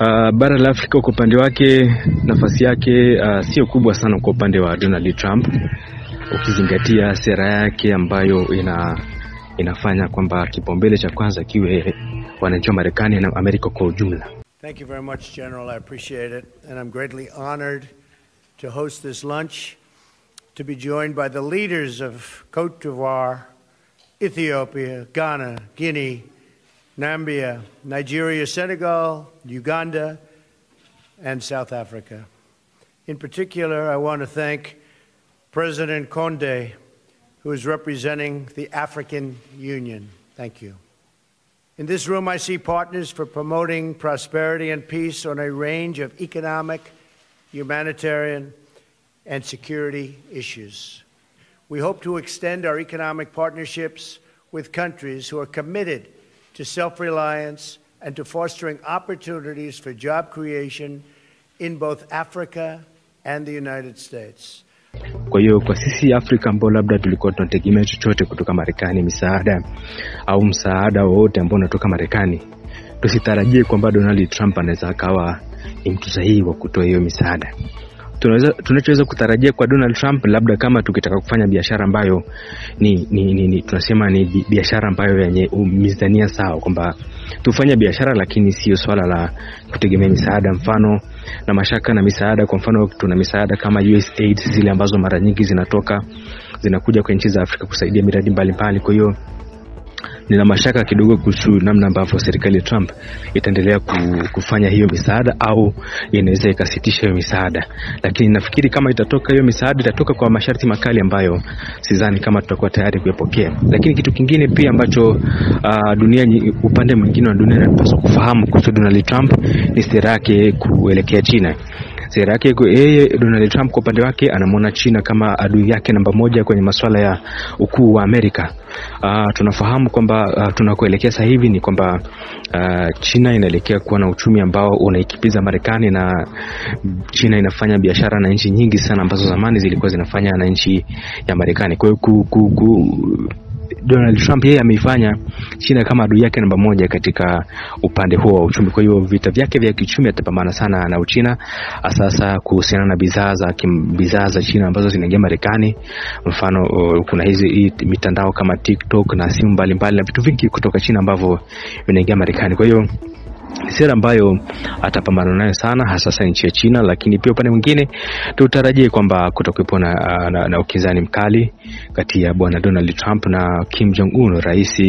Uh, bara la Afrika kwa upande wake nafasi yake uh, sio kubwa sana kwa upande wa Donald Trump ukizingatia sera yake ambayo ina inafanya kwamba kipaumbele cha kwanza kiwe wananchi wa Marekani na Amerika kwa ujumla. Thank you very much, General. I appreciate it. And I'm greatly honored to host this lunch, to be joined by the leaders of Cote d'Ivoire, Ethiopia, Ghana, Guinea, Nambia, Nigeria, Senegal, Uganda, and South Africa. In particular, I want to thank President Conde, who is representing the African Union. Thank you. In this room, I see partners for promoting prosperity and peace on a range of economic, humanitarian, and security issues. We hope to extend our economic partnerships with countries who are committed to self reliance and to fostering opportunities for job creation in both Africa and the United States. Kwa hiyo kwa sisi Afrika ambao labda tulikuwa tunategemea chochote kutoka Marekani, misaada au msaada wowote ambao unatoka Marekani, tusitarajie kwamba Donald Trump anaweza akawa ni mtu sahihi wa kutoa hiyo misaada. Tunachoweza kutarajia kwa Donald Trump labda kama tukitaka kufanya biashara ambayo ni, ni, ni, ni tunasema ni biashara ambayo yenye mizania sawa, kwamba tufanye biashara lakini sio swala la kutegemea misaada, mfano na mashaka na misaada. Kwa mfano tuna misaada kama USAID zile ambazo mara nyingi zinatoka zinakuja kwa nchi za Afrika kusaidia miradi mbalimbali. Kwa hiyo nina mashaka kidogo kuhusu namna ambavyo serikali ya Trump itaendelea kufanya hiyo misaada au inaweza ikasitisha hiyo misaada, lakini nafikiri kama itatoka hiyo misaada itatoka kwa masharti makali ambayo sidhani kama tutakuwa tayari kuyapokea. Lakini kitu kingine pia ambacho uh, dunia upande mwingine wa dunia inapaswa kufahamu kuhusu Donald Trump ni sera yake kuelekea China sera yake yeye Donald Trump kwa upande wake anamwona China kama adui yake namba moja kwenye masuala ya ukuu wa Amerika. Uh, tunafahamu kwamba uh, tunakoelekea sasa hivi ni kwamba uh, China inaelekea kuwa na uchumi ambao unaikipiza Marekani na China inafanya biashara na nchi nyingi sana ambazo zamani zilikuwa zinafanya na nchi ya Marekani. Kwa hiyo ku, ku, ku, Donald Trump yeye ameifanya China kama adui yake namba moja katika upande huo wa uchumi. Kwa hiyo vita vyake vya kiuchumi atapambana sana na Uchina, sasa kuhusiana na bidhaa za bidhaa za China ambazo zinaingia Marekani. Mfano uh, kuna hizi hii mitandao kama TikTok na simu mbalimbali na vitu vingi kutoka China ambavyo vinaingia Marekani. Kwa hiyo sera ambayo atapambana nayo sana hasa sasa nchi ya China, lakini pia upande mwingine tutarajie kwamba kutakuwepo na, na, na ukinzani mkali kati ya bwana Donald Trump na Kim Jong Un, rais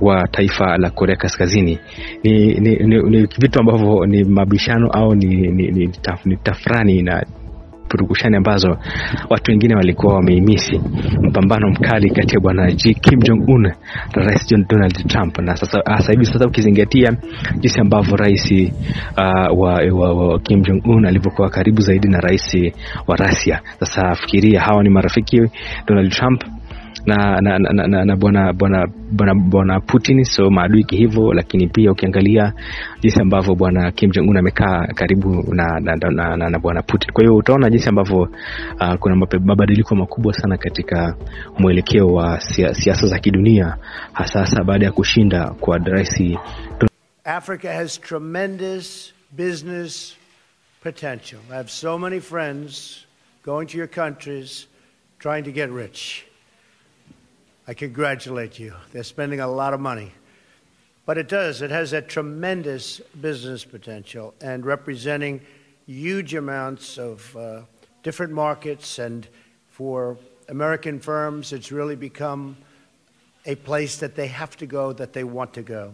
wa taifa la Korea Kaskazini. Ni, ni, ni, ni vitu ambavyo ni mabishano au ni, ni, ni, ni tafrani na purukushani ambazo watu wengine walikuwa wameimisi mpambano mkali kati ya bwana Kim Jong Un na rais John Donald Trump, na sasa sasa hivi sasa ukizingatia jinsi ambavyo rais uh, wa, wa, wa Kim Jong Un alivyokuwa karibu zaidi na rais wa Russia. Sasa fikiria hawa ni marafiki Donald Trump na na na, na, na bwana bwana bwana bwana Putin, so maadui hivyo, lakini pia ukiangalia jinsi ambavyo bwana Kim Jong Un amekaa karibu na na, na, na, na, na bwana Putin. Kwa hiyo utaona jinsi ambavyo uh, kuna mabadiliko makubwa sana katika mwelekeo wa siasa za kidunia, hasa hasa baada ya kushinda kwa rais. Africa has tremendous business potential. I have so many friends going to your countries trying to get rich. I congratulate you. They're spending a lot of money. But it does, it has a tremendous business potential and representing huge amounts of uh, different markets. And for American firms, it's really become a place that they have to go, that they want to go.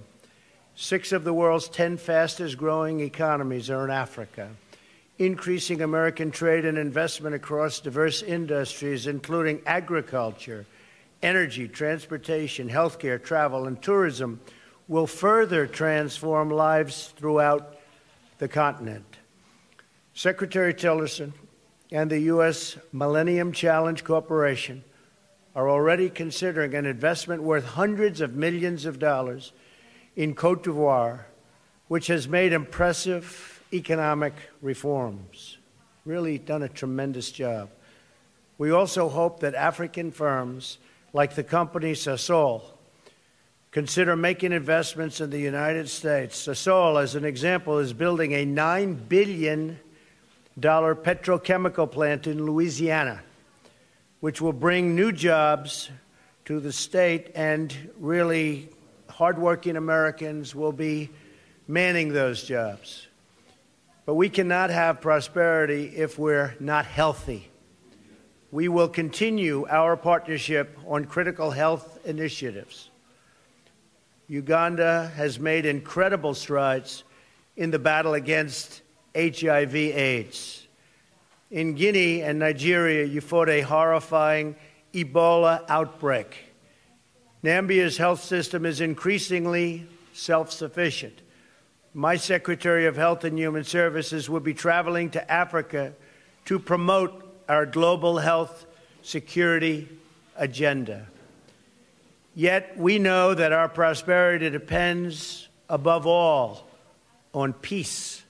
Six of the world's 10 fastest growing economies are in Africa. Increasing American trade and investment across diverse industries, including agriculture, energy, transportation, healthcare, travel, and tourism will further transform lives throughout the continent. Secretary Tillerson and the U.S. Millennium Challenge Corporation are already considering an investment worth hundreds of millions of dollars in Cote d'Ivoire, which has made impressive economic reforms. Really done a tremendous job. We also hope that African firms like the company Sasol consider making investments in the United States. Sasol, as an example, is building a $9 billion petrochemical plant in Louisiana, which will bring new jobs to the state, and really hardworking Americans will be manning those jobs. But we cannot have prosperity if we're not healthy. We will continue our partnership on critical health initiatives. Uganda has made incredible strides in the battle against HIV AIDS. In Guinea and Nigeria, you fought a horrifying Ebola outbreak. Nambia's health system is increasingly self sufficient. My Secretary of Health and Human Services will be traveling to Africa to promote our global health security agenda. Yet we know that our prosperity depends above all on peace